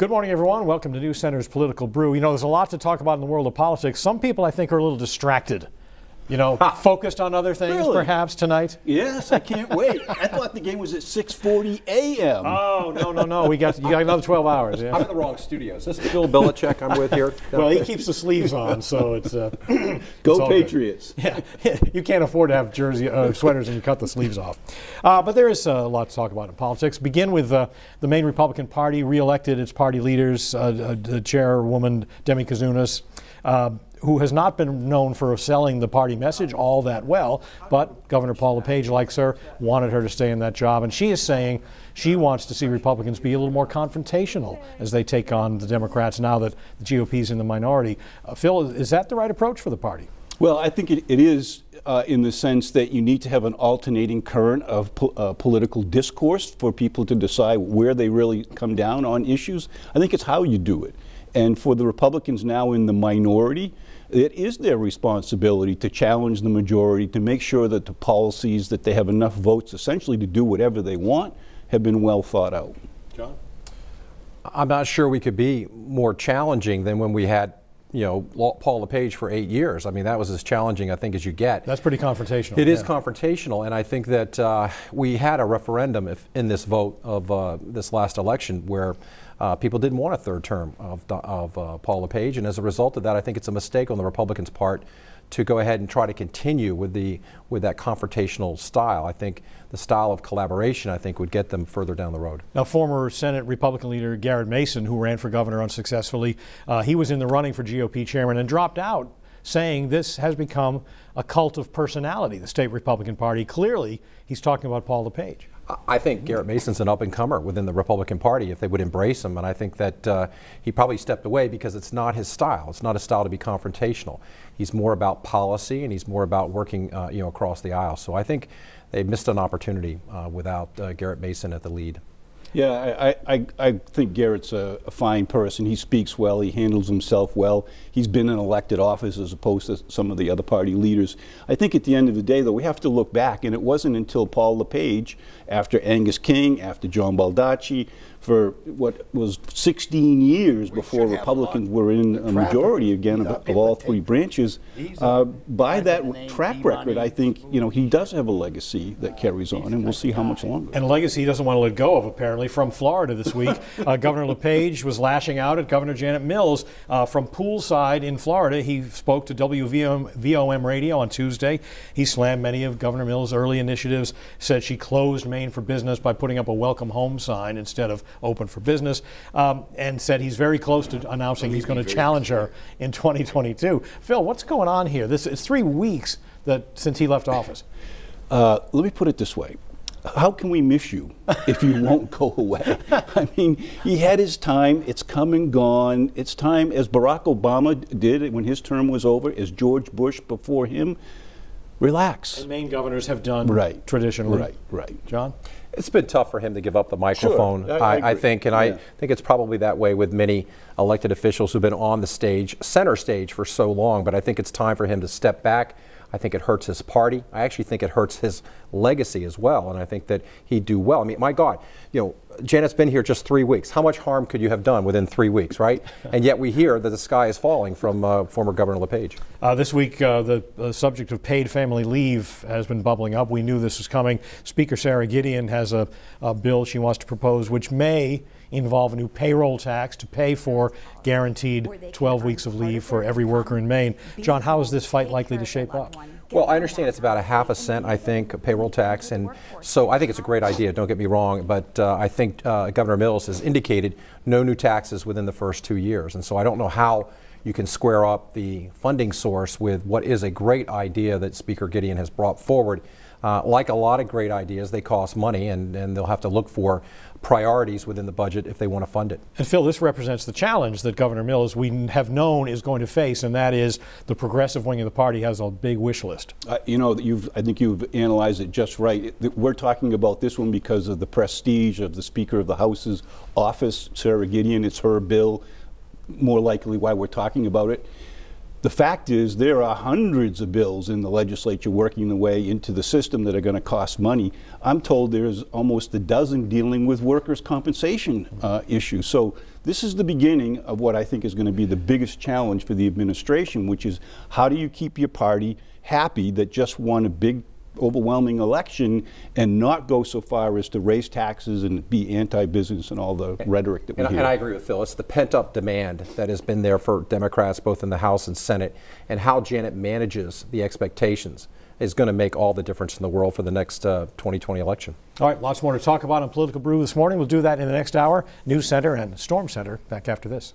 Good morning, everyone. Welcome to News Center's Political Brew. You know, there's a lot to talk about in the world of politics. Some people, I think, are a little distracted. You know, focused on other things, Really? perhaps tonight. Yes, I can't wait. I thought the game was at 6:40 a.m. Oh no, no, no! We got you got another 12 hours. Yeah. I'm in the wrong studios. This Is Bill Belichick I'm with here? Well, he keeps the sleeves on, so it's uh, Go it's all good. Patriots. Yeah, you can't afford to have jersey uh, sweaters and you cut the sleeves off. Uh, but there is a lot to talk about in politics. Begin with uh, the Maine Republican Party reelected its party leaders, uh, uh, the chairwoman Demi Kouzounas. Uh, who has not been known for selling the party message all that well, but Governor Paul LePage likes her, wanted her to stay in that job, and she is saying she wants to see Republicans be a little more confrontational as they take on the Democrats now that the GOP is in the minority. Uh, Phil, is that the right approach for the party? Well, I think it, it is uh, in the sense that you need to have an alternating current of po- uh, political discourse for people to decide where they really come down on issues. I think it's how you do it. And for the Republicans now in the minority, it is their responsibility to challenge the majority, to make sure that the policies that they have enough votes essentially to do whatever they want have been well thought out. John? I'm not sure we could be more challenging than when we had, you know, Lo- Paul LePage for eight years. I mean, that was as challenging, I think, as you get. That's pretty confrontational. It is yeah. confrontational, and I think that uh, we had a referendum if, in this vote of uh, this last election where uh, people didn't want a third term of, of uh, Paul LePage, and as a result of that, I think it's a mistake on the Republicans' part to go ahead and try to continue with the with that confrontational style. I think the style of collaboration, I think, would get them further down the road. Now, former Senate Republican leader Garrett Mason, who ran for governor unsuccessfully, uh, he was in the running for GOP chairman and dropped out, saying this has become a cult of personality, the state Republican Party. Clearly, he's talking about Paul LePage. I think Garrett Mason's an up and comer within the Republican Party if they would embrace him. And I think that uh, he probably stepped away because it's not his style. It's not his style to be confrontational. He's more about policy and he's more about working uh, you know, across the aisle. So I think they missed an opportunity uh, without uh, Garrett Mason at the lead. Yeah, I, I, I think Garrett's a, a fine person. He speaks well, he handles himself well. He's been in elected office as opposed to some of the other party leaders. I think at the end of the day, though, we have to look back, and it wasn't until Paul LePage, after Angus King, after John Baldacci, for what was 16 years before Republicans were in a majority again of, of all three branches. Uh, by that track record, I think you know he does have a legacy that carries on, and we'll see how much longer. And a legacy he doesn't want to let go of, apparently, from Florida this week. uh, Governor LePage was lashing out at Governor Janet Mills uh, from poolside in Florida. He spoke to WVOM VOM radio on Tuesday. He slammed many of Governor Mills' early initiatives, said she closed Maine for business by putting up a welcome home sign instead of open for business, um, and said he's very close to announcing he's going to challenge her in 2022. Phil, what's going on here? This It's three weeks that since he left office. Uh, let me put it this way. How can we miss you if you won't go away? I mean, he had his time. It's come and gone. It's time, as Barack Obama did when his term was over, as George Bush before him. Relax. Maine governors have done Right. traditionally. Right, right. John? It's been tough for him to give up the microphone. I- I I, I think, and I think it's probably that way with many elected officials who've been on the stage, center stage, for so long. But I think it's time for him to step back. I think it hurts his party. I actually think it hurts his legacy as well. And I think that he'd do well. I mean, my God, you know, Janet's been here just three weeks. How much harm could you have done within three weeks, right? and yet we hear that the sky is falling from uh, former Governor LePage. Uh, this week, uh, the uh, subject of paid family leave has been bubbling up. We knew this was coming. Speaker Sara Gideon has a, a bill she wants to propose, which may involve a new payroll tax to pay for guaranteed 12 weeks of leave for every worker in Maine. John, how is this fight likely to shape up? Well, I understand it's about a half a cent, I think, a payroll tax, and so I think it's a great idea. Don't get me wrong, but uh, I think uh, Governor Mills has indicated no new taxes within the first two years, and so I don't know how you can square up the funding source with what is a great idea that Speaker Gideon has brought forward. Uh, like a lot of great ideas, they cost money, and, and they'll have to look for priorities within the budget if they want to fund it. And Phil, this represents the challenge that Governor Mills, we have known, is going to face, and that is the progressive wing of the party has a big wish list. Uh, you know, you've, I think you've analyzed it just right. We're talking about this one because of the prestige of the Speaker of the House's office, Sara Gideon. It's her bill, more likely why we're talking about it. the fact is, there are hundreds of bills in the legislature working their way into the system that are going to cost money. I'm told there's almost a dozen dealing with workers' compensation uh, issues. So this is the beginning of what I think is going to be the biggest challenge for the administration, which is how do you keep your party happy that just won a big overwhelming election and not go so far as to raise taxes and be anti-business and all the rhetoric that we And, hear. and I agree with Phil. It's the pent up demand that has been there for Democrats, both in the House and Senate, and how Janet manages the expectations is going to make all the difference in the world for the next uh, 2020 election. All right, lots more to talk about on Political Brew this morning. We'll do that in the next hour. News Center and Storm Center back after this.